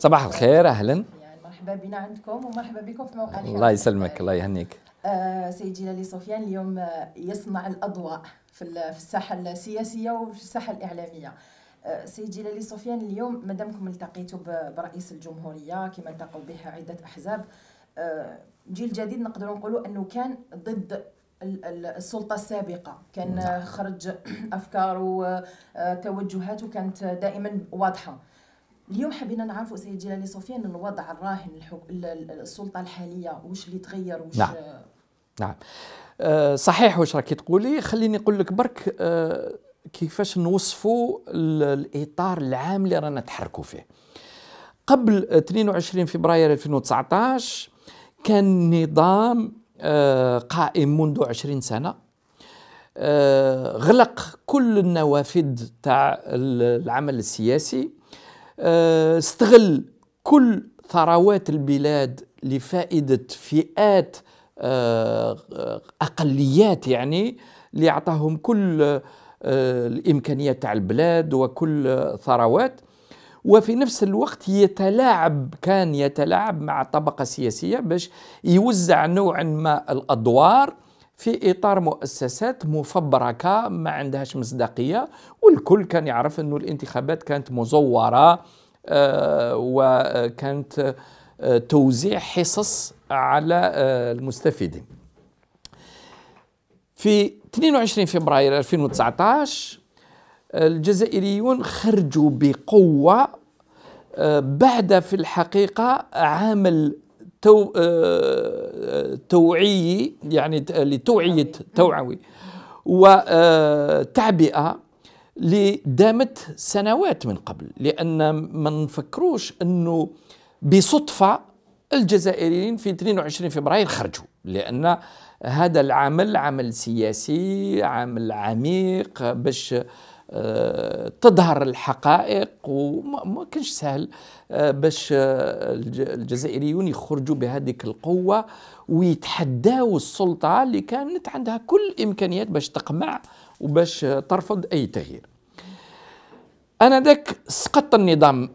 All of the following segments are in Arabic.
صباح الخير أهلا. يعني مرحبا بنا عندكم ومرحبا بكم في موقع الله يسلمك الله يهنيك. آه سيد جلالي سفيان اليوم آه، يصنع الأضواء في الساحة السياسية وفي الساحة الإعلامية. آه سيد جلالي سفيان اليوم مادامكم التقيتوا برئيس الجمهورية كما التقوا به عدة أحزاب آه جيل جديد نقدروا نقولوا أنه كان ضد السلطة السابقة. كان نعم. خرج افكار وتوجهاته كانت دائما واضحة. اليوم حبينا نعرفوا سيد جلالي سفيان الوضع الراهن السلطة الحالية واش اللي تغير واش نعم. نعم. أه صحيح واش راكي تقولي. خليني نقول لك برك أه كيفاش نوصفوا الإطار العام اللي رانا نتحركوا فيه. قبل 22 فبراير 2019 كان نظام أه قائم منذ 20 سنة. أه غلق كل النوافذ تاع العمل السياسي. آه، استغل كل ثروات البلاد لفائدة فئات آه، أقليات يعني اللي أعطاهم كل آه، الإمكانيات تاع البلاد وكل ثروات. وفي نفس الوقت يتلاعب كان يتلاعب مع الطبقة السياسية باش يوزع نوعا ما الأدوار في إطار مؤسسات مفبركة ما عندهاش مصداقية والكل كان يعرف أنه الانتخابات كانت مزورة آه، وكانت آه، توزيع حصص على آه، المستفيدين. في 22 فبراير 2019 الجزائريون خرجوا بقوة بعد في الحقيقة عمل تو توعي يعني لتوعية توعوي. وتعبئة اللي دامت سنوات من قبل. لأن ما نفكروش أنه بصدفة الجزائريين في 22 فبراير خرجوا. لأن هذا العمل عمل سياسي عمل عميق باش آه، تظهر الحقائق وما كانش سهل آه، باش آه، الجزائريون يخرجوا بهذيك القوة ويتحداوا السلطة اللي كانت عندها كل الإمكانيات باش تقمع وباش ترفض أي تغيير. أنا ذاك سقط النظام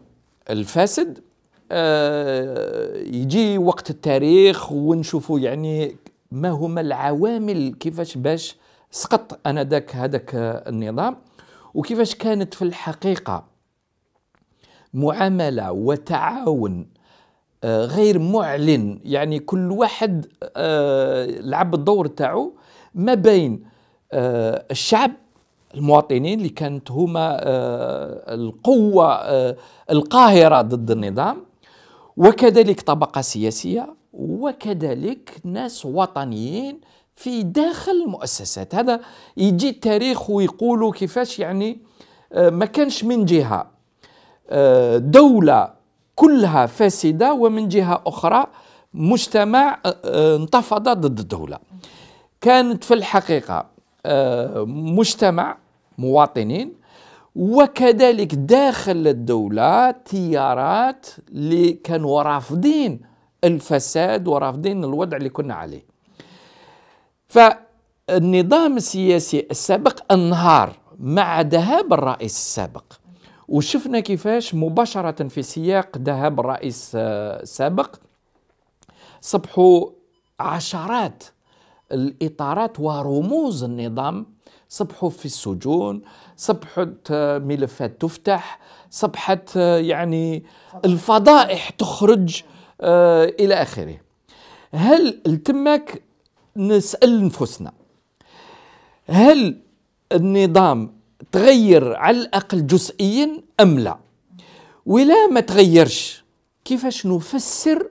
الفاسد يجي وقت التاريخ ونشوفوا يعني ما هما العوامل كيفاش باش سقط أنا ذاك هذاك النظام. وكيفاش كانت في الحقيقة معاملة وتعاون آه، غير معلن يعني كل واحد آه، لعب الدور تاعو ما بين آه، الشعب المواطنين اللي كانت هما القوة القاهرة ضد النظام وكذلك طبقة سياسية وكذلك ناس وطنيين في داخل المؤسسات. هذا يجي التاريخ ويقولوا كيفاش يعني آه، ما كانش من جهة آه، دولة كلها فاسدة ومن جهة أخرى مجتمع آه، انتفض ضد الدولة. كانت في الحقيقة مجتمع مواطنين وكذلك داخل الدولة تيارات اللي كانوا رافضين الفساد ورافضين الوضع اللي كنا عليه. فالنظام السياسي السابق انهار مع ذهاب الرئيس السابق. وشفنا كيفاش مباشرة في سياق ذهاب الرئيس السابق صبحوا عشرات الإطارات ورموز النظام. صبحوا في السجون صبحت ملفات تفتح صبحت يعني الفضائح تخرج آه، إلى آخره. هل التمك نسأل نفسنا هل النظام تغير على الأقل جزئيا أم لا؟ ولا ما تغيرش؟ كيفاش نفسر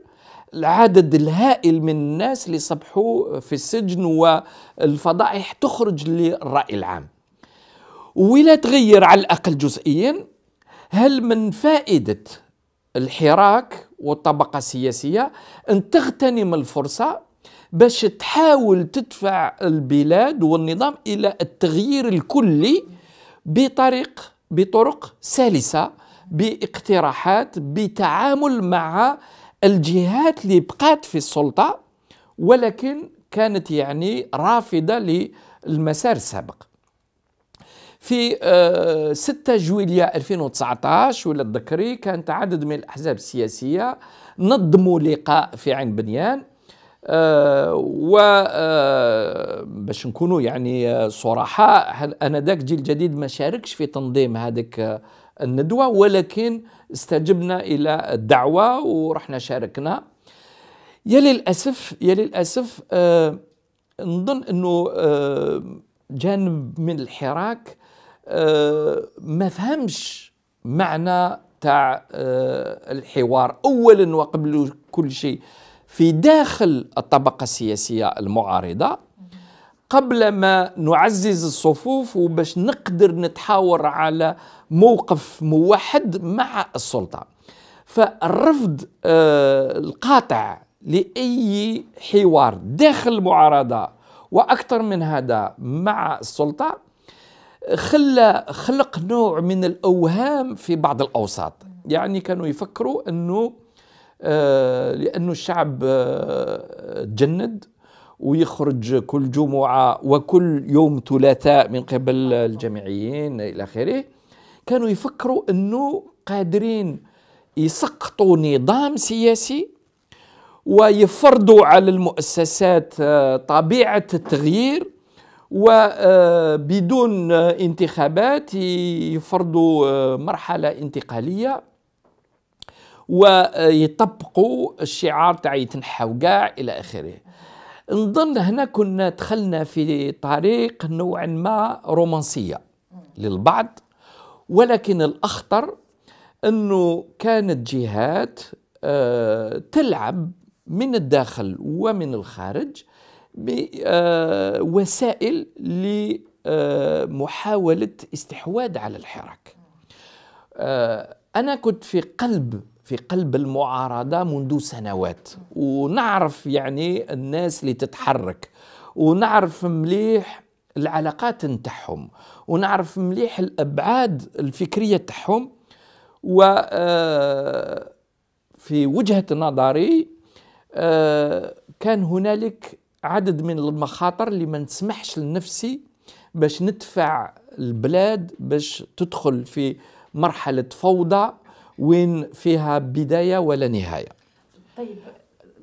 العدد الهائل من الناس اللي صبحوا في السجن والفضائح تخرج للرأي العام؟ ولا تغير على الأقل جزئيا؟ هل من فائدة الحراك والطبقة السياسية أن تغتنم الفرصة باش تحاول تدفع البلاد والنظام إلى التغيير الكلي بطريق بطرق سلسة باقتراحات بتعامل مع الجهات اللي بقات في السلطة ولكن كانت يعني رافضة للمسار السابق. في 6 آه، جويلية 2019 ولا تذكري كانت عدد من الأحزاب السياسية نظموا لقاء في عين بنيان. و أه باش نكونوا يعني صراحة أنا ذاك جيل جديد ما شاركش في تنظيم هذيك الندوة ولكن استجبنا إلى الدعوة ورحنا شاركنا. يا للأسف يا للأسف أه نظن أنه أه جانب من الحراك أه ما فهمش معنى تاع أه الحوار. اولا وقبل كل شيء في داخل الطبقة السياسية المعارضة قبل ما نعزز الصفوف وباش نقدر نتحاور على موقف موحد مع السلطة. فالرفض أه القاطع لأي حوار داخل المعارضة وأكثر من هذا مع السلطة خلى خلق نوع من الأوهام في بعض الأوساط. يعني كانوا يفكروا إنه آه لأنه الشعب آه تجند ويخرج كل جمعة وكل يوم ثلاثاء من قبل الجامعيين إلى آخره. كانوا يفكروا إنه قادرين يسقطوا نظام سياسي ويفرضوا على المؤسسات آه، طبيعة التغيير وبدون انتخابات يفرضوا مرحلة انتقالية. ويطبقوا الشعار تاع يتنحوا كاع إلى آخره. نظن هنا كنا دخلنا في طريق نوعا ما رومانسية للبعض ولكن الأخطر إنه كانت جهات آه، تلعب من الداخل ومن الخارج بوسائل لمحاولة استحواذ على الحراك. آه، أنا كنت في قلب في قلب المعارضة منذ سنوات. ونعرف يعني الناس اللي تتحرك. ونعرف مليح العلاقات نتاعهم. ونعرف مليح الأبعاد الفكرية تاعهم. و آه، في وجهة نظري آه، كان هنالك عدد من المخاطر اللي ما نسمحش لنفسي باش ندفع البلاد باش تدخل في مرحلة فوضى وين فيها بداية ولا نهاية طيب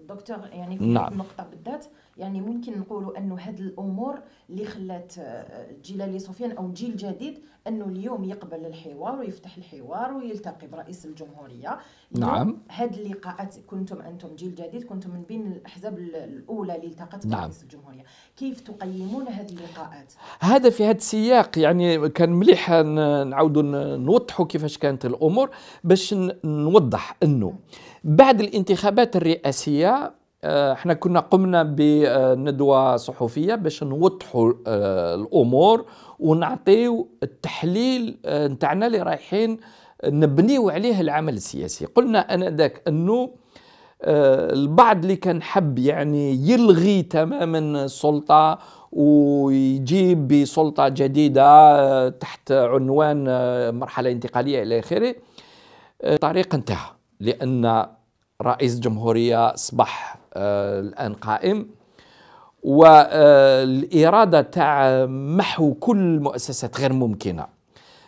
دكتور يعني في نعم. النقطة بالذات يعني ممكن نقولوا انه هذه الأمور اللي خلات آه، جيلالي سفيان أو جيل جديد أنه اليوم يقبل الحوار ويفتح الحوار ويلتقي برئيس الجمهورية. نعم. هذه اللقاءات كنتم أنتم جيل جديد كنتم من بين الأحزاب الأولى اللي التقت نعم. برئيس الجمهورية. كيف تقيمون هذه اللقاءات؟ هذا في هذا السياق يعني كان مليح نعاودوا نوضحوا كيفاش كانت الأمور باش نوضح أنه بعد الانتخابات الرئاسية إحنا كنا قمنا بندوة صحفية باش نوضحوا آه، الأمور ونعطيو التحليل آه، نتاعنا اللي رايحين نبنيو عليه العمل السياسي. قلنا أنا ذاك انه البعض اللي كان حب يعني يلغي تماما السلطة ويجيب بسلطة جديدة تحت عنوان مرحلة انتقالية إلى آخره طريق انتهى لأن رئيس الجمهوريه أصبح آه، الآن قائم. والإرادة تاع محو كل المؤسسات غير ممكنة.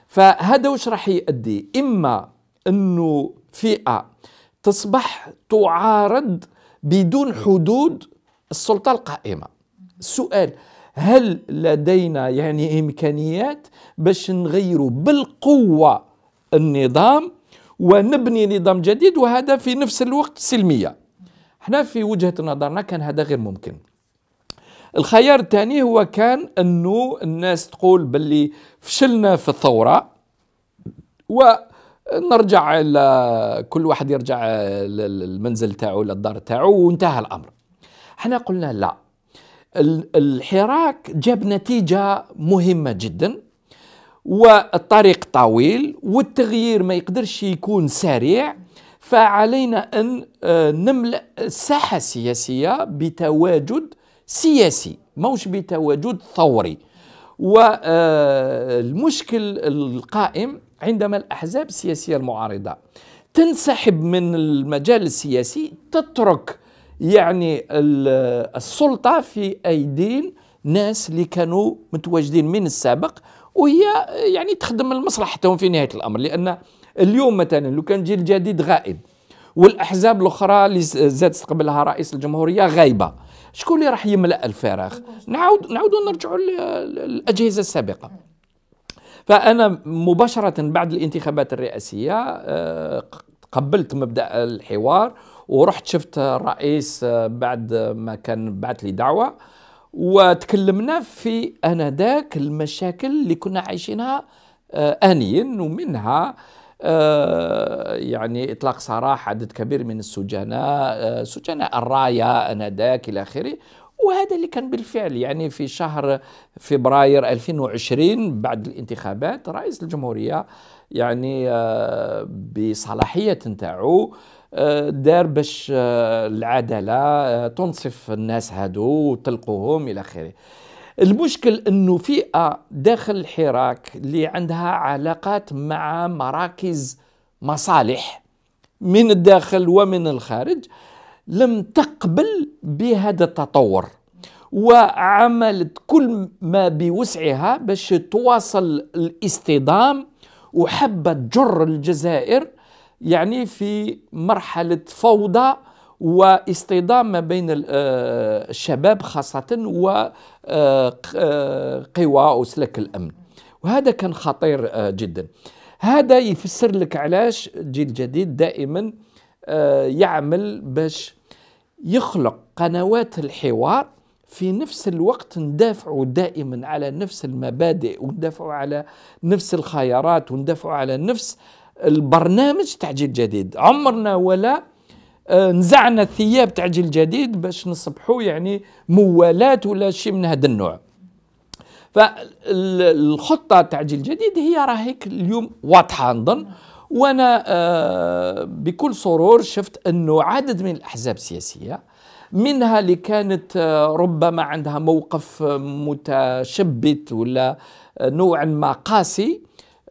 فهذا وش راح يؤدي؟ إما أنه فئة تصبح تعارض بدون حدود السلطة القائمة. السؤال هل لدينا يعني إمكانيات باش نغيروا بالقوة النظام ونبني نظام جديد؟ وهذا في نفس الوقت سلمية. إحنا في وجهة نظرنا كان هذا غير ممكن. الخيار الثاني هو كان انه الناس تقول باللي فشلنا في الثورة ونرجع كل واحد يرجع للمنزل تاعو للدار تاعو وانتهى الأمر. إحنا قلنا لا. الحراك جاب نتيجة مهمة جدا والطريق طويل والتغيير ما يقدرش يكون سريع فعلينا أن آه، نملأ الساحة السياسية بتواجد سياسي موش بتواجد ثوري. والمشكل آه، القائم عندما الأحزاب السياسية المعارضة تنسحب من المجال السياسي تترك يعني السلطة في أيدين ناس اللي كانوا متواجدين من السابق وهي يعني تخدم لمصلحتهم في نهاية الأمر لأن اليوم مثلا لو كان جيل جديد غائب والأحزاب الأخرى اللي زاد استقبلها رئيس الجمهورية غايبة شكون اللي راح يملأ الفراغ نعود نعودوا نرجعوا للأجهزة السابقة. فأنا مباشرة بعد الانتخابات الرئاسية آه، قبلت مبدأ الحوار ورحت شفت الرئيس آه، بعد ما كان بعث لي دعوة وتكلمنا في آنذاك المشاكل اللي كنا عايشينها آه، انيا ومنها يعني إطلاق سراح عدد كبير من السجناء سجناء الراية آنذاك إلى آخره. وهذا اللي كان بالفعل يعني في شهر فبراير 2020 بعد الانتخابات رئيس الجمهورية يعني بصلاحية نتاعو دار باش آه، العدالة آه، تنصف الناس هادو وتلقوهم إلى آخره. المشكل إنه فئه داخل الحراك اللي عندها علاقات مع مراكز مصالح من الداخل ومن الخارج لم تقبل بهذا التطور وعملت كل ما بوسعها باش تواصل الاصطدام وحبت جر الجزائر يعني في مرحلة فوضى واصطدام ما بين آه، الشباب خاصة وقوى آه، أو سلك الأمن. وهذا كان خطير آه، جدا. هذا يفسر لك علاش جيل جديد دائما يعمل باش يخلق قنوات الحوار في نفس الوقت ندافعوا دائما على نفس المبادئ وندافعوا على نفس الخيارات وندافعوا على نفس البرنامج تاع جيل جديد. عمرنا ولا آه، نزعنا الثياب تاع جيل جديد باش نصبحوا يعني موالاه ولا شيء من هذا النوع. فالخطة تاع جيل جديد هي راهيك اليوم واضحة نظن. وأنا آه، بكل سرور شفت أنه عدد من الأحزاب السياسية منها اللي كانت آه، ربما عندها موقف متشبت ولا نوعا ما قاسي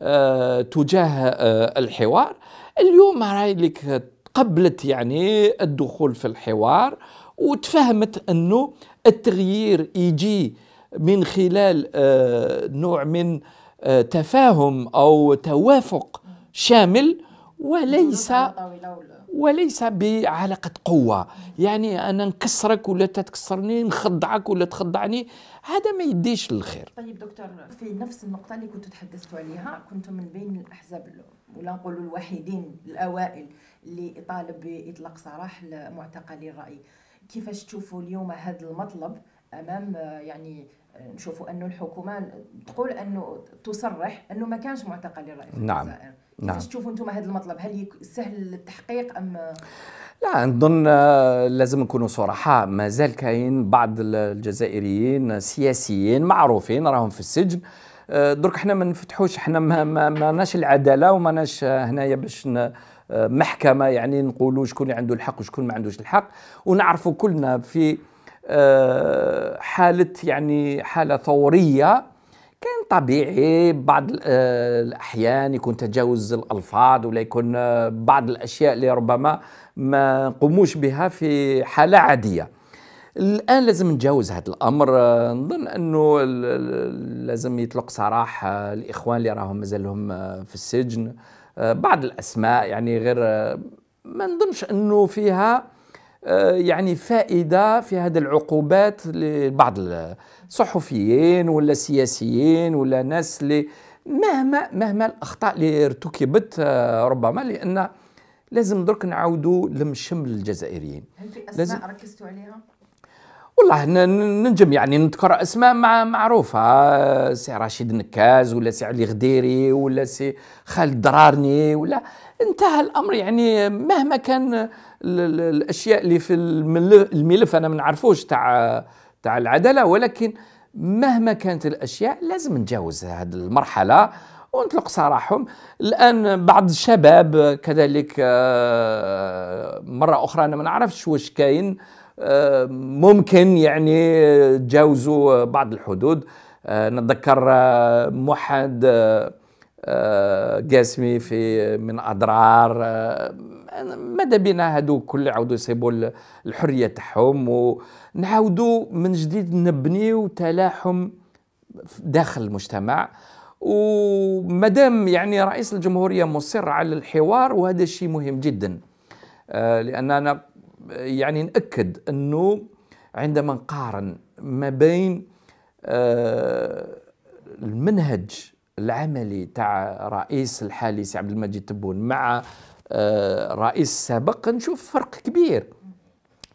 آه، تجاه آه، الحوار. اليوم راي لك قبلت يعني الدخول في الحوار وتفهمت أنه التغيير يجي من خلال آه، نوع من تفاهم أو توافق شامل وليس وليس بعلاقة قوة. يعني أنا نكسرك ولا تتكسرني نخضعك ولا تخضعني هذا ما يديش للخير. طيب دكتور في نفس النقطة اللي كنتوا تحدثتوا عليها كنتم من بين الأحزاب ولا نقولوا الوحيدين الأوائل اللي طالب بإطلاق سراح معتقلي الرأي كيفاش تشوفوا اليوم هذا المطلب أمام يعني نشوفوا أنه الحكومة تقول أنه تصرح أنه ما كانش معتقلي الرأي في نعم. الجزائر نعم. كيفاش تشوفوا أنتم هذا المطلب هل سهل التحقيق أم لا نظن آه، لازم نكونوا صراحة ما زال كاين بعض الجزائريين سياسيين معروفين راهم في السجن درك إحنا ما نفتحوش إحنا ما ماناش العدالة وماناش هنايا باش آه، محكمة يعني نقولوا شكون اللي عنده الحق وشكون ما عندوش الحق. ونعرفوا كلنا في حالة يعني حالة ثورية كان طبيعي بعض آه، الأحيان يكون تجاوز الألفاظ ولا يكون آه، بعض الأشياء اللي ربما ما نقوموش بها في حالة عادية. الآن لازم نتجاوز هذا الأمر. آه، نظن أنه لازم يطلق سراح الإخوان اللي راهم مازالهم في السجن. بعض الأسماء يعني غير ما نظنش أنه فيها يعني فائدة في هذه العقوبات لبعض صحفيين ولا سياسيين ولا ناس اللي مهما مهما الأخطاء اللي ارتكبت آه، ربما لأن لازم درك نعاودوا لم شمل الجزائريين. هل في أسماء ركزتوا عليها؟ والله ننجم يعني نذكر أسماء مع معروفة. سي رشيد نكاز ولا سي علي غديري ولا سي خالد درارني ولا انتهى الأمر. يعني مهما كان الأشياء اللي في الملف أنا ما نعرفوش تاع تاع العدالة ولكن مهما كانت الأشياء لازم نتجاوز هذه المرحلة ونطلق سراحهم. الآن بعض الشباب كذلك آه، مرة أخرى أنا ما نعرفش واش كاين ممكن يعني تجاوزوا بعض الحدود. آه، نتذكر موحد قاسمي في من أضرار. ماذا بينا؟ هادو كل يعاودوا يصيبوا الحرية تاعهم ونعاودوا من جديد نبنيو تلاحم داخل المجتمع. ومدام يعني رئيس الجمهورية مصر على الحوار وهذا الشيء مهم جدا. آه، لأن أنا يعني نأكد أنه عندما نقارن ما بين آه، المنهج العملي تاع رئيس الحالي سي عبد المجيد تبون مع الرئيس آه، السابق نشوف فرق كبير.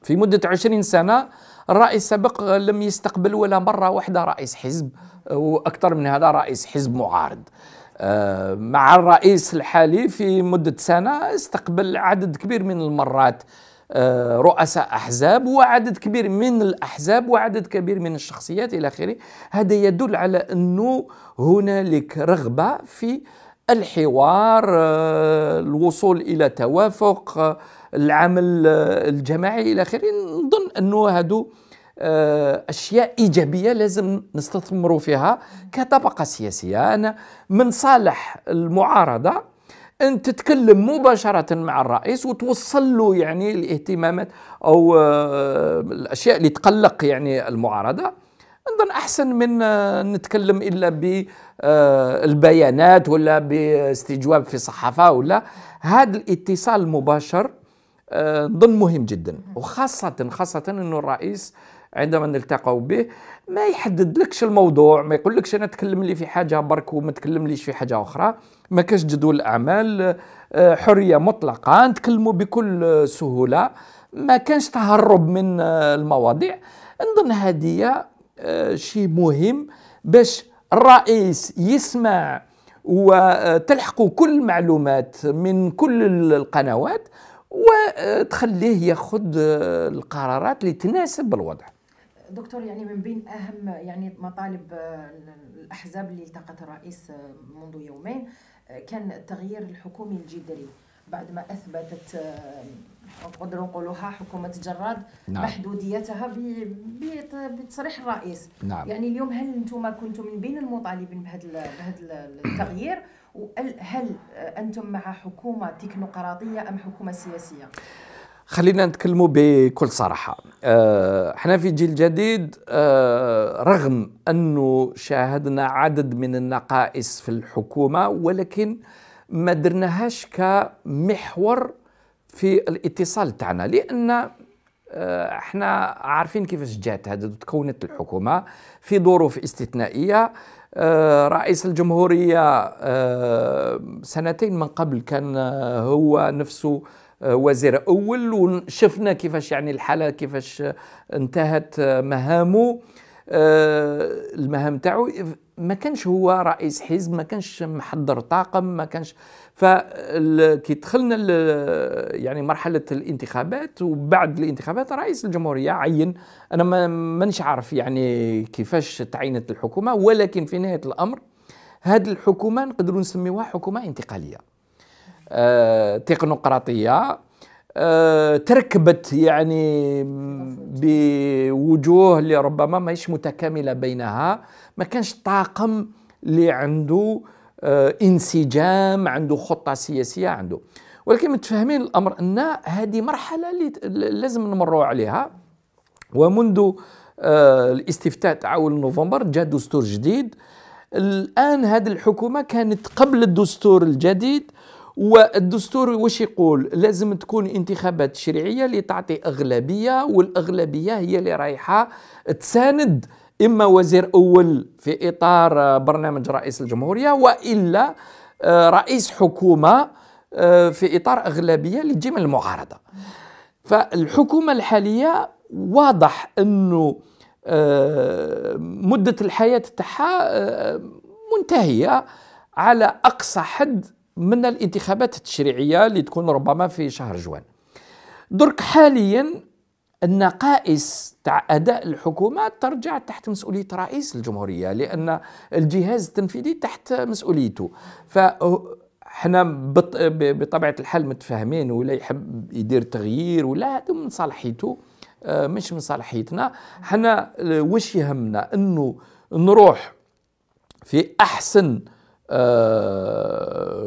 في مدة عشرين سنة الرئيس السابق لم يستقبل ولا مرة واحدة رئيس حزب وأكثر من هذا رئيس حزب معارض. آه، مع الرئيس الحالي في مدة سنة استقبل عدد كبير من المرات رؤساء أحزاب وعدد كبير من الأحزاب وعدد كبير من الشخصيات إلى آخره. هذا يدل على أنه هنالك رغبة في الحوار آه، الوصول إلى توافق آه، العمل الجماعي إلى آخره. نظن أنه هذو أشياء إيجابية لازم نستثمروا فيها كطبقة سياسية. أنا من صالح المعارضة أن تتكلم مباشرة مع الرئيس وتوصل له يعني الاهتمامات أو آه، الأشياء اللي تقلق يعني المعارضة. نظن أحسن من آه، نتكلم إلا بالبيانات آه، ولا باستجواب في صحافة ولا. هذا الاتصال المباشر نظن مهم جدا. وخاصة خاصة إنه الرئيس عندما نلتقوا به ما يحدد لكش الموضوع ما يقول لكش أنا تكلم لي في حاجة برك وما تكلم ليش في حاجة أخرى. ما كاش جدول أعمال آه، حرية مطلقة نتكلموا بكل سهولة. ما كانش تهرب من آه، المواضيع. نظن هذه آه، شيء مهم باش الرئيس يسمع وتلحقوا كل المعلومات من كل القنوات وتخليه ياخذ القرارات اللي تناسب الوضع. دكتور يعني من بين أهم يعني مطالب آه، الأحزاب اللي التقت الرئيس آه، منذ يومين آه، كان التغيير الحكومي الجذري بعد ما أثبتت نقدروا نقولوها حكومة جراد نعم. محدوديتها بتصريح الرئيس نعم. يعني اليوم هل أنتم كنتم من بين المطالبين بهذا بهذا التغيير هل أنتم مع حكومة تكنوقراطية أم حكومة سياسية خلينا نتكلموا بكل صراحة. آه، إحنا في جيل جديد آه، رغم أنه شاهدنا عدد من النقائص في الحكومة ولكن ما درناهاش كمحور في الاتصال تاعنا. لأن آه، إحنا عارفين كيفاش جات هذا تكونت الحكومة في ظروف استثنائية. رئيس الجمهورية سنتين من قبل كان هو نفسه آه، وزير أول وشفنا كيفاش يعني الحالة كيفاش انتهت مهامه. آه، المهام تاعو ما كانش هو رئيس حزب ما كانش محضر طاقم ما كانش فكي دخلنا يعني مرحلة الانتخابات وبعد الانتخابات رئيس الجمهورية عين. أنا ما مانيش عارف يعني كيفاش تعينت الحكومة ولكن في نهاية الأمر هذه الحكومة نقدروا نسميوها حكومة انتقالية. آه، تكنوقراطيه آه، تركبت يعني بوجوه اللي ربما ماهيش متكاملة بينها. ما كانش طاقم اللي عنده آه، انسجام عنده خطة سياسية عنده. ولكن متفاهمين الأمر أن هذه مرحلة اللي لازم نمروا عليها. ومنذ الاستفتاء تاع اول نوفمبر جاء دستور جديد. الآن هذه الحكومة كانت قبل الدستور الجديد والدستور واش يقول؟ لازم تكون انتخابات تشريعيه اللي تعطي أغلبية والأغلبية هي اللي رايحة تساند إما وزير أول في إطار برنامج رئيس الجمهورية وإلا آه، رئيس حكومة آه، في إطار أغلبية اللي تجي من المعارضة. فالحكومة الحالية واضح إنه آه، مدة الحياة تاعها منتهية على أقصى حد من الانتخابات التشريعية اللي تكون ربما في شهر جوان. درك حاليا النقائص تاع أداء الحكومة ترجع تحت مسؤولية رئيس الجمهورية لأن الجهاز التنفيذي تحت مسؤوليته. ف إحنا بطبيعة الحال متفاهمين ولا يحب يدير تغيير ولا هذا من صلاحيته آه، مش من صلاحيتنا. إحنا واش يهمنا؟ إنه نروح في أحسن آه،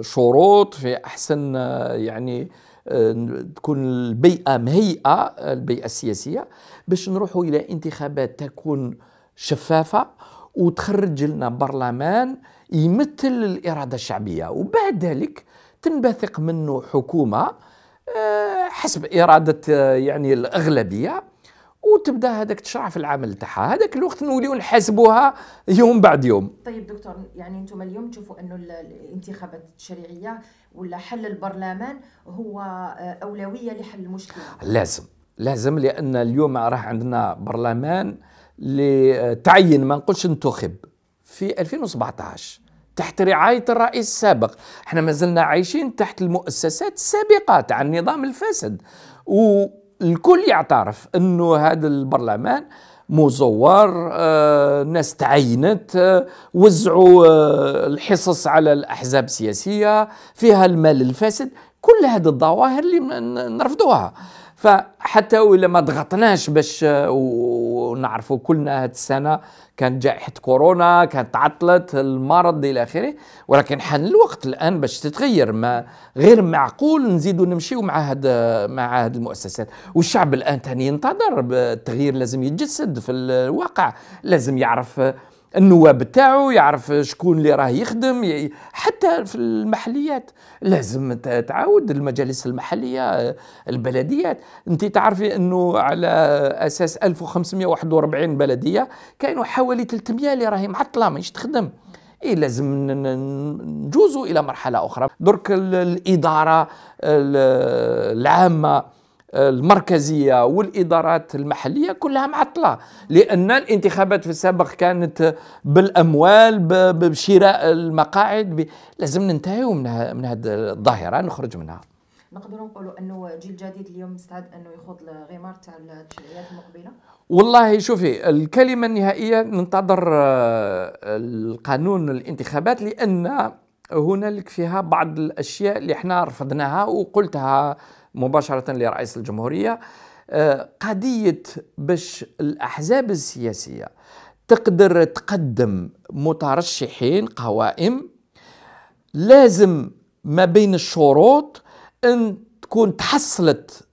شروط في أحسن آه، يعني آه، تكون البيئة مهيئة البيئة السياسية باش نروحوا إلى انتخابات تكون شفافة وتخرج لنا برلمان يمثل الإرادة الشعبية. وبعد ذلك تنبثق منه حكومة آه، حسب إرادة آه، يعني الأغلبية. وتبدا هذاك تشرع في العمل تاعها. هذاك الوقت نوليو نحاسبوها يوم بعد يوم. طيب دكتور يعني أنتم اليوم تشوفوا أنه الانتخابات التشريعيه ولا حل البرلمان هو آه، أولوية لحل المشكلة؟ لازم. لازم لأن اليوم راه عندنا برلمان اللي تعين ما نقولش انتخب في 2017 تحت رعاية الرئيس السابق. إحنا ما زلنا عايشين تحت المؤسسات السابقة تاع النظام الفاسد. والكل يعترف انه هذا البرلمان مزور آه، ناس تعينت آه، وزعوا آه، الحصص على الأحزاب السياسية فيها المال الفاسد كل هذه الظواهر اللي نرفضوها. فحتى ولا ما ضغطناش باش ونعرفوا كلنا هذه السنة كانت جائحة كورونا كانت تعطلت المرض إلى آخره. ولكن حان الوقت الآن باش تتغير ما غير معقول نزيدوا نمشيو مع هاد مع هاد المؤسسات. والشعب الآن ثاني ينتظر التغيير لازم يتجسد في الواقع لازم يعرف النواب تاعو يعرف شكون اللي راه يخدم حتى في المحليات. لازم تعاود المجالس المحلية البلديات. انت تعرفي انه على أساس 1541 بلدية كانوا حوالي 300 اللي راهي معطلة ماهيش تخدم. إيه لازم نجوزوا إلى مرحلة أخرى. درك الإدارة العامة. المركزية والإدارات المحلية كلها معطلة لأن الانتخابات في السابق كانت بالأموال بشراء المقاعد لازم ننتهي من, من هذه الظاهرة نخرج منها. نقدروا نقولوا أنه جيل جديد اليوم مستعد أنه يخوض الغمار تاع التشريعات المقبلة؟ والله شوفي الكلمة النهائية ننتظر آه، القانون الانتخابات لأن هنالك فيها بعض الأشياء اللي إحنا رفضناها وقلتها مباشرة لرئيس الجمهورية. آه، قضية باش الأحزاب السياسية تقدر تقدم مترشحين قوائم لازم ما بين الشروط أن تكون تحصلت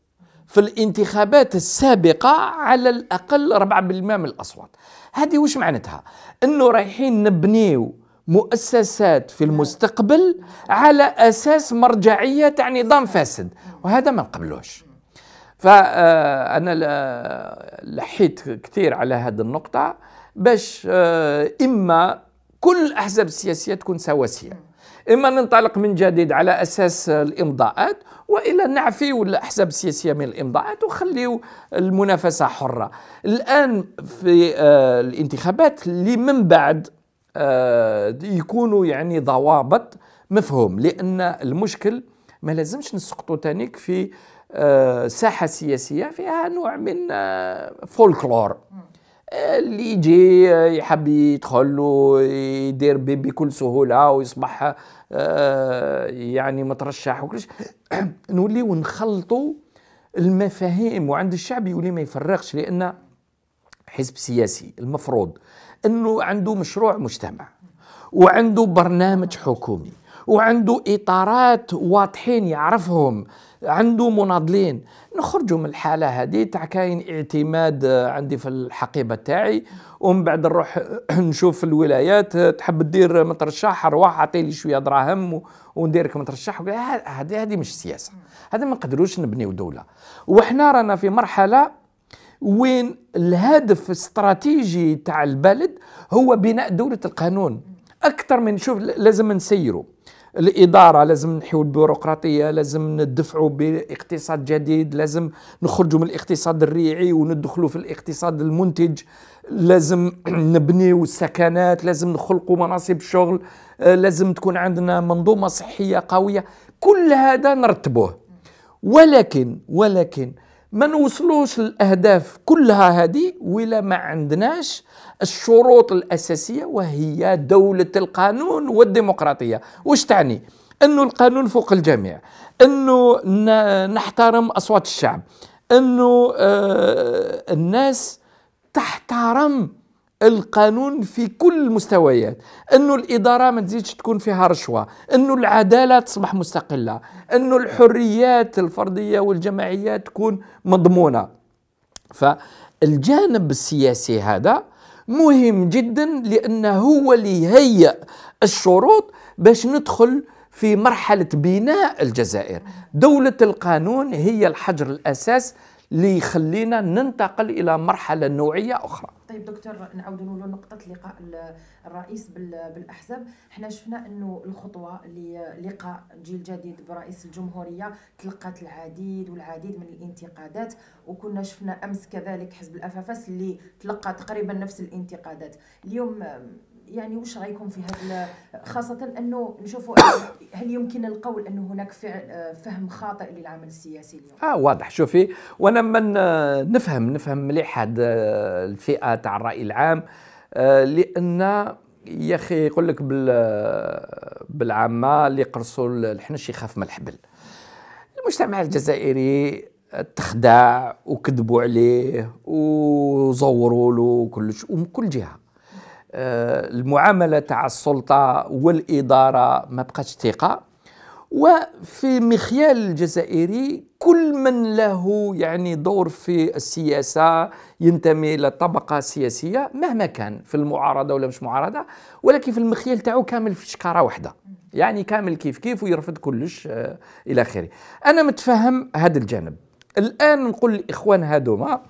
في الانتخابات السابقة على الأقل 4% من الأصوات. هذه وش معناتها؟ أنه رايحين نبنيو مؤسسات في المستقبل على أساس مرجعية تاع نظام فاسد وهذا ما نقبلوش فانا لحيت كثير على هذه النقطة باش آه، إما كل الأحزاب السياسية تكون سواسية إما ننطلق من جديد على أساس الإمضاءات وإلا نعفيو الأحزاب السياسية من الإمضاءات وخليو المنافسة حرة. الآن في آه، الانتخابات اللي من بعد؟ آه، يكونوا يعني ضوابط مفهوم لأن المشكل ما لازمش نسقطوا تانيك في آه، ساحة سياسية فيها نوع من آه، فولكلور. اللي يجي يحب يدخل ويدير بكل سهولة ويصبح يعني مترشح وكلش. نوليو نخلطوا المفاهيم وعند الشعب يولي ما يفرقش لأن حزب سياسي المفروض إنه عنده مشروع مجتمع وعنده برنامج حكومي وعنده إطارات واضحين يعرفهم عنده مناضلين. نخرجوا من الحالة هذه تاع كاين اعتماد عندي في الحقيبة تاعي. ومن بعد نروح نشوف الولايات تحب دير مترشح أرواح أعطي لي شوية دراهم ونديرك مترشح هذه هذه مش سياسة هذا ما نقدروش نبنيو دولة. وحنا رانا في مرحلة وين الهدف الاستراتيجي تاع البلد هو بناء دولة القانون. أكثر من شوف لازم نسيروا الإدارة لازم نحيوا البيروقراطية لازم ندفعوا باقتصاد جديد لازم نخرجوا من الاقتصاد الريعي وندخلوا في الاقتصاد المنتج. لازم نبنيوا السكنات لازم نخلقوا مناصب شغل لازم تكون عندنا منظومة صحية قوية. كل هذا نرتبوه. ولكن ولكن ما نوصلوش الأهداف كلها هذه ولا ما عندناش الشروط الأساسية وهي دولة القانون والديمقراطية. واش تعني؟ إنه القانون فوق الجميع إنه نحترم أصوات الشعب إنه آه الناس تحترم القانون في كل المستويات. انه الإدارة ما تزيدش تكون فيها رشوة. انه العدالة تصبح مستقلة. انه الحريات الفردية والجماعية تكون مضمونة. فالجانب السياسي هذا مهم جدا لأنه هو اللي يهيئ الشروط باش ندخل في مرحلة بناء الجزائر. دولة القانون هي الحجر الأساس اللي يخلينا ننتقل إلى مرحلة نوعية أخرى. طيب دكتور نعاودوا نقولوا نقطة لقاء الرئيس بالأحزاب. إحنا شفنا أنه الخطوة للقاء جيل جديد برئيس الجمهورية تلقت العديد والعديد من الانتقادات وكنا شفنا أمس كذلك حزب الأفافس اللي تلقى تقريبا نفس الانتقادات. اليوم يعني وش رأيكم في هذا خاصة أنه نشوفوا هل يمكن القول انه هناك فهم خاطئ للعمل السياسي اليوم؟ آه واضح. شوفي وأنا من نفهم نفهم مليح هذه الفئة تاع الرأي العام آه، لأن يا أخي يقول لك بالعامة اللي قرصوا الحنش يخاف من الحبل. المجتمع الجزائري تخدع وكذبوا عليه وزوروا له كلش ومن كل جهة. آه، المعاملة تاع السلطة والإدارة ما بقاتش ثقة. وفي مخيال الجزائري كل من له يعني دور في السياسة ينتمي إلى طبقة سياسية مهما كان في المعارضة ولا مش معارضة ولكن في المخيال تاعو كامل في شكارة واحدة يعني كامل كيف كيف ويرفض كلش آه إلى آخره. أنا متفهم هذا الجانب. الآن نقول الاخوان هذوما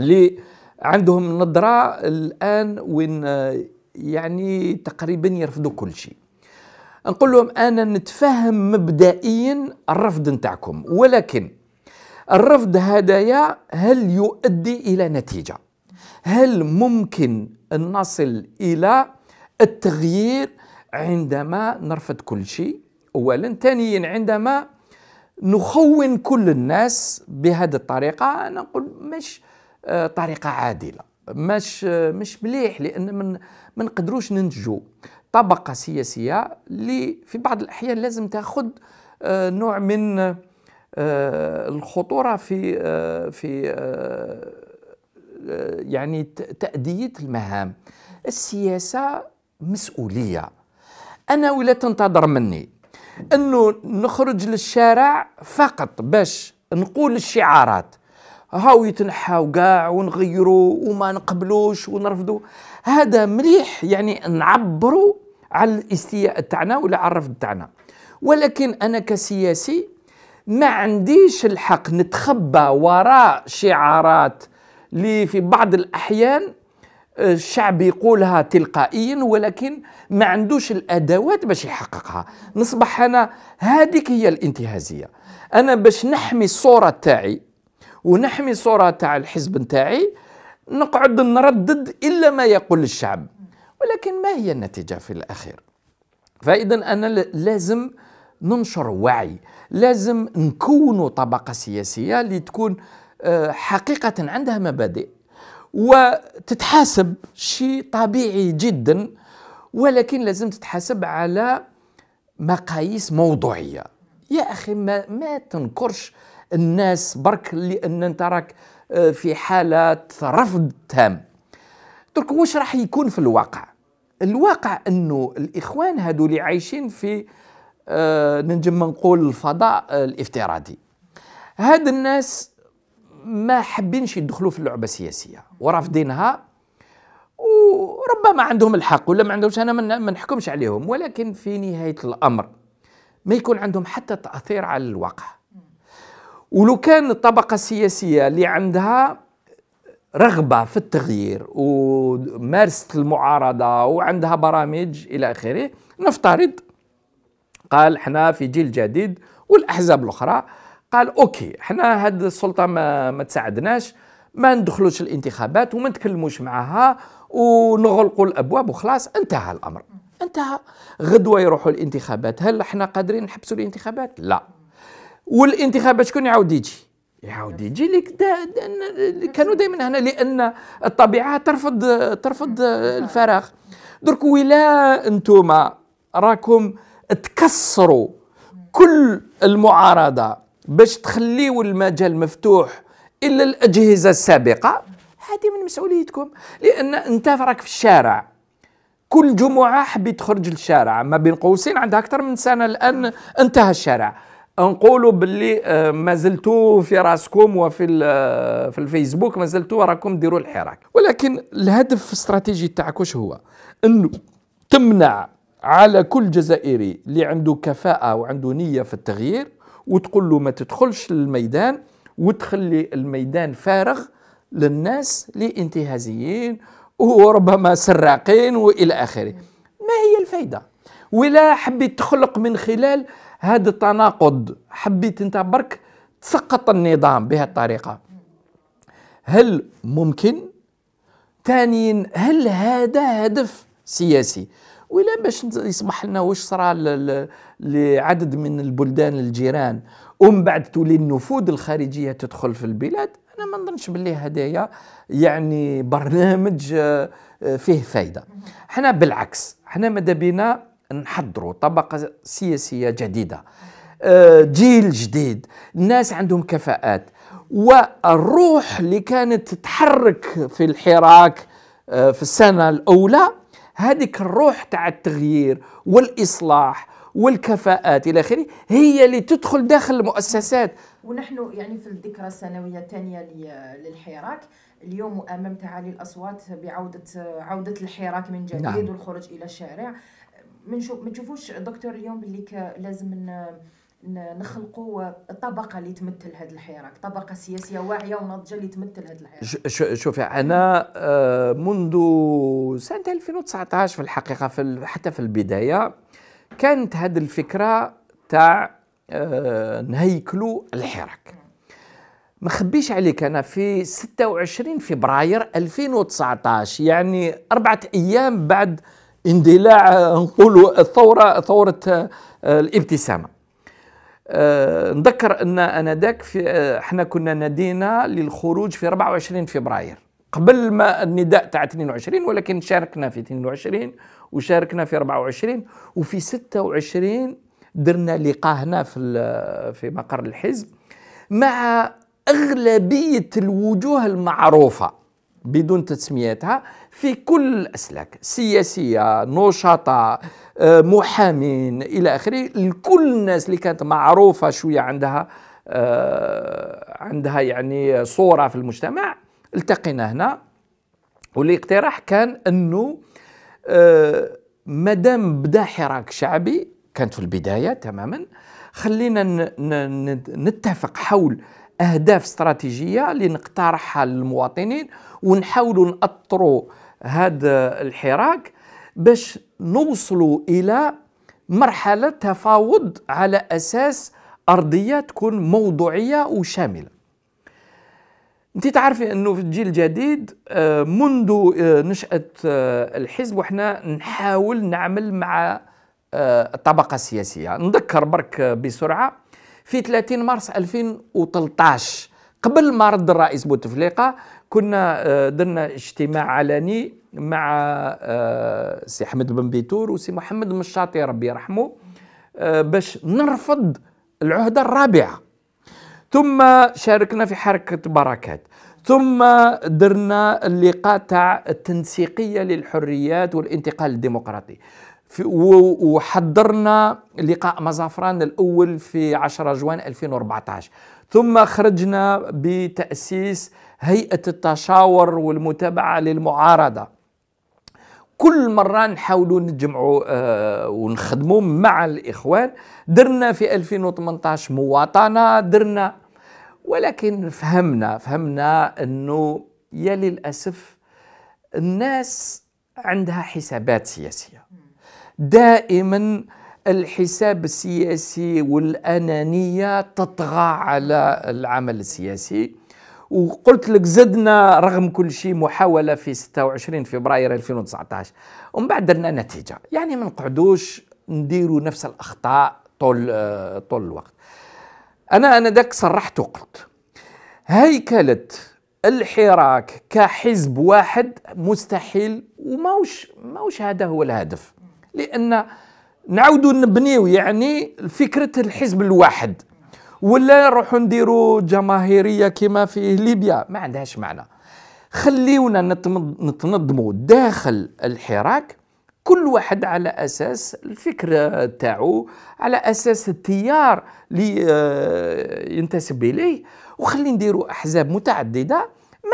اللي عندهم نظرة الآن وين يعني تقريبا يرفضوا كل شيء. نقول لهم أنا نتفهم مبدئيا الرفض نتاعكم ولكن الرفض هدايا هل يؤدي إلى نتيجة؟ هل ممكن أن نصل إلى التغيير عندما نرفض كل شيء؟ أولا. ثانيا عندما نخون كل الناس بهذه الطريقة أنا نقول مش آه، طريقة عادلة. مش مش مليح لأن من ما نقدروش ننتجوا طبقة سياسية اللي في بعض الأحيان لازم تاخذ آه، نوع من آه، الخطورة في في يعني تأدية المهام. السياسة مسؤولية. أنا ولا تنتظر مني أنه نخرج للشارع فقط باش نقول الشعارات. هاو يتنحاو كاع ونغيروا وما نقبلوش ونرفضوا هذا مليح يعني نعبروا على الإستياء تاعنا ولا على الرفض تاعنا. ولكن أنا كسياسي ما عنديش الحق نتخبى وراء شعارات اللي في بعض الأحيان آه، الشعب يقولها تلقائيا ولكن ما عندوش الأدوات باش يحققها. نصبح أنا هذيك هي الانتهازية. أنا باش نحمي الصورة تاعي ونحمي الصورة تاع الحزب نتاعي نقعد نردد إلا ما يقول الشعب. ولكن ما هي النتيجة في الأخير؟ فإذا أنا لازم ننشر وعي لازم نكون طبقة سياسية اللي تكون آه، حقيقة عندها مبادئ وتتحاسب شيء طبيعي جدا ولكن لازم تتحاسب على مقاييس موضوعية. يا أخي ما, ما تنكرش الناس برك لأن أنت راك آه، في حالة رفض تام. درك واش راح يكون في الواقع؟ الواقع أنه الإخوان هذو اللي عايشين في آه نجم نقول الفضاء آه الافتراضي. هاد الناس ما حابينش يدخلوا في اللعبه السياسيه ورافضينها وربما عندهم الحق ولا ما عندهمش أنا ما نحكمش عليهم ولكن في نهاية الأمر ما يكون عندهم حتى تأثير على الواقع. ولو كان الطبقة السياسية اللي عندها رغبة في التغيير ومارست المعارضة وعندها برامج إلى آخره نفترض قال إحنا في جيل جديد والأحزاب الأخرى قال أوكي إحنا هاد السلطة ما, ما تساعدناش ما ندخلوش الانتخابات وما نتكلموش معها ونغلقوا الأبواب وخلاص انتهى الأمر. انتهى. غدوة يروحوا الانتخابات هل إحنا قادرين نحبسوا الانتخابات؟ لا. والانتخابات شكون يعاود يجي يعاود يجي لك دا دا كانوا دائما هنا لأن الطبيعة ترفض ترفض الفراغ. درك ولا أنتم راكم تكسروا كل المعارضة باش تخليوا المجال مفتوح إلا الأجهزة السابقة هذه من مسؤوليتكم. لأن أنت راك في الشارع. كل جمعة حبيت تخرج للشارع. ما بين قوسين عندها أكثر من سنة الآن انتهى الشارع. نقولوا باللي آه، ما زلتوا في راسكم وفي آه، في الفيسبوك ما زلتوا راكم ديروا الحراك. ولكن الهدف الاستراتيجي تاعك واش هو؟ انه تمنع على كل جزائري اللي عنده كفاءة وعنده نية في التغيير وتقول له ما تدخلش للميدان وتخلي الميدان فارغ للناس اللي انتهازيين وربما سراقين وإلى آخره. ما هي الفائده ولا حبيت تخلق من خلال هذا التناقض حبيت انت برك تسقط النظام بهذه الطريقة. هل ممكن؟ ثانيا هل هذا هدف سياسي؟ ولا باش يسمح لنا واش صرا لعدد من البلدان الجيران ومن بعد تولي النفوذ الخارجية تدخل في البلاد؟ أنا ما نظنش باللي هدايا يعني برنامج آه، فيه فايدة. حنا بالعكس حنا ماذا بينا؟ نحضروا طبقة سياسية جديدة. آه، جيل جديد. الناس عندهم كفاءات. والروح اللي كانت تتحرك في الحراك آه، في السنة الأولى هذيك الروح تاع التغيير والإصلاح والكفاءات إلى آخره هي اللي تدخل داخل المؤسسات. ونحن يعني في الذكرى السنوية الثانية للحراك اليوم امام تعالي الاصوات بعودة عودة الحراك من جديد نعم. والخروج إلى الشارع. ما تشوفوش دكتور اليوم باللي لازم نخلقوا طبقة اللي تمثل هذا الحراك طبقة سياسية واعية وناضجة اللي تمثل هذا الحراك شوفي أنا آه، منذ سنة 2019 في الحقيقة في حتى في البداية كانت هذه الفكرة تاع آه، نهيكلوا الحراك. ما خبيش عليك أنا في 26 فبراير 2019 يعني أربعة أيام بعد اندلاع نقولوا الثورة ثورة آه، الابتسامة. أه نذكر أن آنذاك في آه، إحنا كنا نادينا للخروج في 24 فبراير. قبل ما النداء تاع 22 ولكن شاركنا في 22 وشاركنا في 24 وفي 26 درنا لقاء هنا في في مقر الحزب مع أغلبية الوجوه المعروفة بدون تسميتها. في كل الأسلاك سياسية نشطاء آه، محامين إلى آخره. كل الناس اللي كانت معروفة شوية عندها آه، عندها يعني صورة في المجتمع التقينا هنا. والاقتراح كان أنه آه، مادام بدا حراك شعبي كانت في البداية تماما خلينا نتفق حول أهداف استراتيجية اللي نقترحها للمواطنين ونحاولوا نأطروا هذا الحراك باش نوصلوا إلى مرحلة تفاوض على أساس أرضية تكون موضوعية وشاملة. أنت تعرفي أنه في الجيل الجديد آه، منذ آه، نشأة آه، الحزب وحنا نحاول نعمل مع الطبقه السياسيه نذكر برك بسرعة في 30 مارس 2013 قبل ما رد الرئيس بوتفليقة كنا درنا اجتماع علني مع سي احمد بن بيتور وسي محمد مشاطي ربي يرحمه باش نرفض العهدة الرابعة. ثم شاركنا في حركة بركات. ثم درنا اللقاء تاع التنسيقية للحريات والانتقال الديمقراطي. وحضرنا لقاء مزافران الأول في 10 جوان 2014 ثم خرجنا بتأسيس هيئة التشاور والمتابعة للمعارضة. كل مرة نحاولوا نجمعوا آه ونخدموا مع الإخوان. درنا في 2018 مواطنة درنا ولكن فهمنا فهمنا أنه يا للأسف الناس عندها حسابات سياسية. دائما الحساب السياسي والأنانية تطغى على العمل السياسي. وقلت لك زدنا رغم كل شيء محاولة في 26 فبراير 2019 ومن بعد درنا نتيجة. يعني ما نقعدوش نديروا نفس الأخطاء طول طول الوقت. أنا أنا ذاك صرحت وقلت هيكلة الحراك كحزب واحد مستحيل وماوش ماوش هذا هو الهدف. لأن نعاودوا نبنيو يعني فكرة الحزب الواحد. ولا نروحوا نديروا جماهيرية كما في ليبيا؟ ما عندهاش معنى. خليونا نتنظموا داخل الحراك كل واحد على أساس الفكر تاعو على أساس التيار اللي آه، ينتسب إليه. وخلي نديروا أحزاب متعددة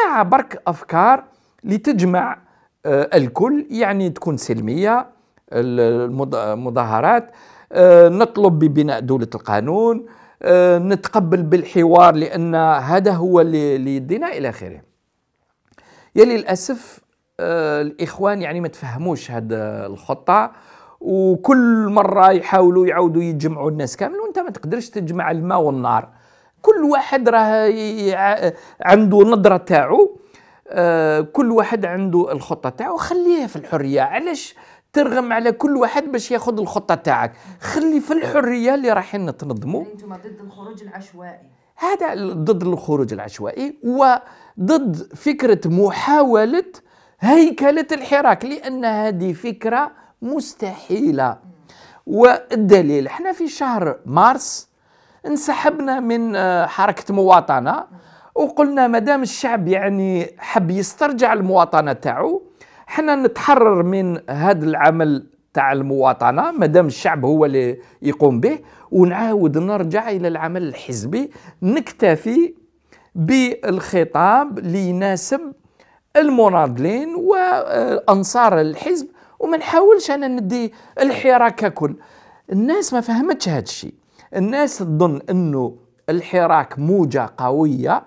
مع برك أفكار لتجمع آه، الكل يعني تكون سلمية المظاهرات آه، نطلب ببناء دولة القانون نتقبل بالحوار لأن هذا هو اللي يدينا إلى آخره. يا للأسف آه، الإخوان يعني ما تفهموش هذه الخطة وكل مرة يحاولوا يعاودوا يجمعوا الناس كامل وأنت ما تقدرش تجمع الماء والنار. كل واحد راه عنده نظرة تاعو آه، كل واحد عنده الخطة تاعو. خليه في الحرية. علاش ترغم على كل واحد باش ياخذ الخطة تاعك. خلي في الحرية اللي رايحين نتنظموا يعني أنتم ضد الخروج العشوائي. هذا ضد الخروج العشوائي وضد فكرة محاولة هيكلة الحراك لأن هذه فكرة مستحيلة. والدليل إحنا في شهر مارس انسحبنا من آه، حركة مواطنة وقلنا مدام الشعب يعني حب يسترجع المواطنة تاعو إحنا نتحرر من هذا العمل تاع المواطنة مدام الشعب هو اللي يقوم به ونعاود نرجع إلى العمل الحزبي نكتفي بالخطاب اللي يناسب المناضلين وانصار الحزب وما نحاولش أنا ندي الحراك ككل. الناس ما فهمتش هذا الشيء. الناس تظن إنه الحراك موجة قوية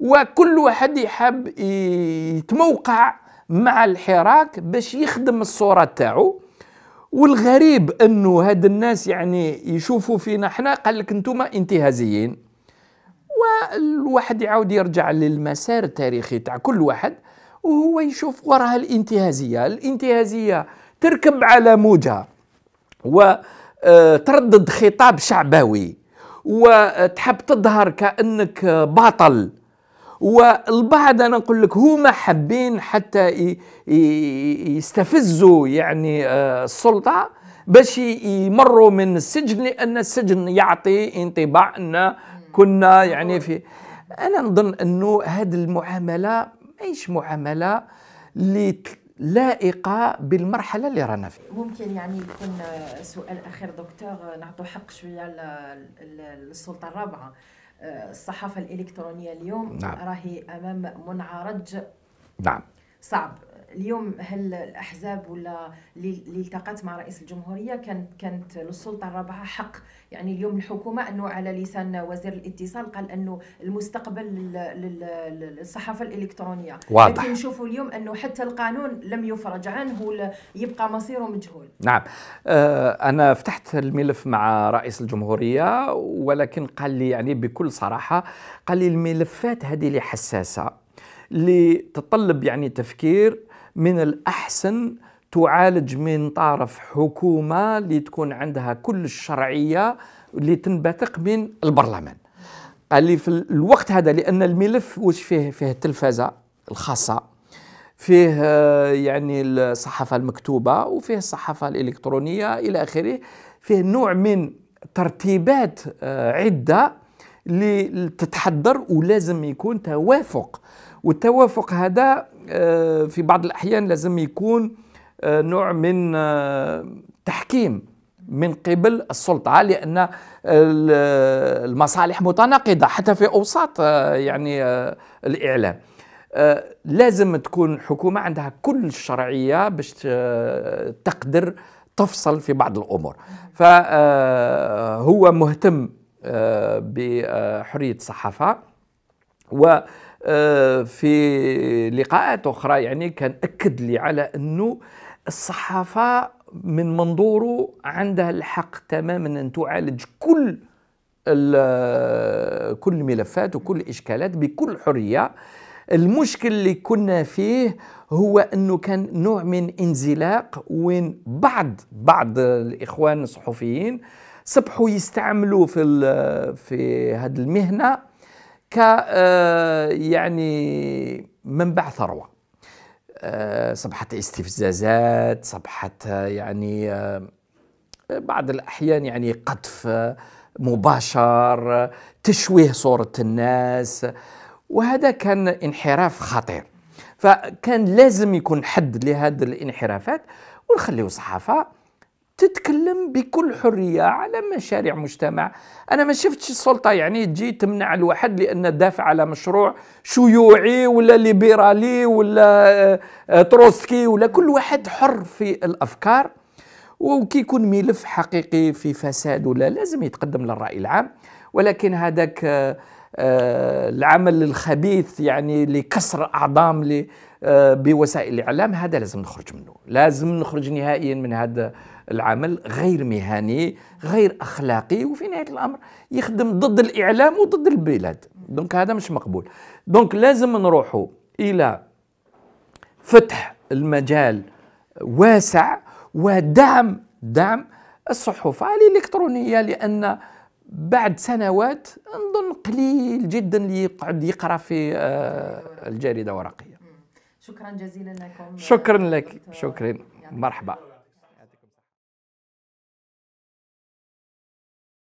وكل واحد يحب يتموقع مع الحراك باش يخدم الصورة تاعو. والغريب أنه هاد الناس يعني يشوفوا فينا إحنا قال لك أنتم انتهازيين. والواحد يعاود يرجع للمسار التاريخي تاع كل واحد وهو يشوف وراها الانتهازية. الانتهازية تركب على موجة وتردد آه، خطاب شعبوي وتحب تظهر كأنك بطل والبعض أنا نقول لك هما حابين حتى يستفزوا يعني آه، السلطة باش يمروا من السجن لأن السجن يعطي انطباع أن كنا يعني في أنا نظن أنه هذه المعاملة إيش معاملة اللي لائقة بالمرحلة اللي رانا فيها. ممكن يعني يكون سؤال أخير دكتور نعطوا حق شوية للسلطة الرابعة. الصحافة الإلكترونية اليوم نعم. راهي أمام منعرج نعم. صعب. اليوم هل الأحزاب ولا اللي التقت مع رئيس الجمهورية؟ كانت كانت للسلطه الرابعة حق يعني اليوم الحكومة أنه على لسان وزير الاتصال قال أنه المستقبل للصحافة الإلكترونية. واضح. لكن نشوفوا اليوم أنه حتى القانون لم يفرج عنه يبقى مصيره مجهول. نعم. آه أنا فتحت الملف مع رئيس الجمهورية ولكن قال لي يعني بكل صراحة قال لي الملفات هذه اللي حساسة اللي تطلب يعني تفكير من الأحسن تعالج من طرف حكومة اللي تكون عندها كل الشرعية اللي تنبثق من البرلمان. قال لي في الوقت هذا لأن الملف واش فيه؟ فيه التلفزة الخاصة فيه يعني الصحافة المكتوبة وفيه الصحافة الإلكترونية إلى آخره. فيه نوع من ترتيبات آه، عدة اللي تتحضر ولازم يكون توافق. والتوافق هذا آه، في بعض الأحيان لازم يكون آه، نوع من آه، تحكيم من قبل السلطة لأن المصالح متناقضة حتى في أوساط يعني الإعلام. لازم تكون حكومة عندها كل الشرعية باش تقدر تفصل في بعض الأمور. فهو مهتم بحرية الصحافة و آه، في لقاءات أخرى يعني كان أكد لي على أنه الصحافة من منظوره عندها الحق تماما أن تعالج كل كل الملفات وكل الإشكالات بكل حرية. المشكل اللي كنا فيه هو أنه كان نوع من انزلاق وين بعض بعض الإخوان الصحفيين صبحوا يستعملوا في في هذه المهنة ك آه، يعني منبع ثروة. آه، صبحت استفزازات صبحت آه، يعني بعض الأحيان يعني قذف مباشر تشويه صورة الناس. وهذا كان انحراف خطير. فكان لازم يكون حد لهذه الانحرافات ونخليو الصحافة تتكلم بكل حرية على مشاريع مجتمع. أنا ما شفتش السلطة يعني تجي تمنع الواحد لأن دافع على مشروع شيوعي ولا ليبرالي ولا آه، تروسكي ولا كل واحد حر في الأفكار. وكي يكون ملف حقيقي في فساد ولا لازم يتقدم للرأي العام. ولكن هذاك آه، آه، العمل الخبيث يعني لكسر أعظام بوسائل الإعلام هذا لازم نخرج منه. لازم نخرج نهائيا من هذا العمل غير مهني غير أخلاقي وفي نهاية الأمر يخدم ضد الإعلام وضد البلاد. donc هذا مش مقبول. donc لازم نروحوا إلى فتح المجال واسع ودعم دعم الصحف الإلكترونية لأن بعد سنوات نظن قليل جدا اللي يقعد يقرأ في آه، الجريدة ورقيه شكرا جزيلا لكم. شكرا لك. شكرا. مرحبا.